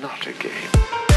not a game.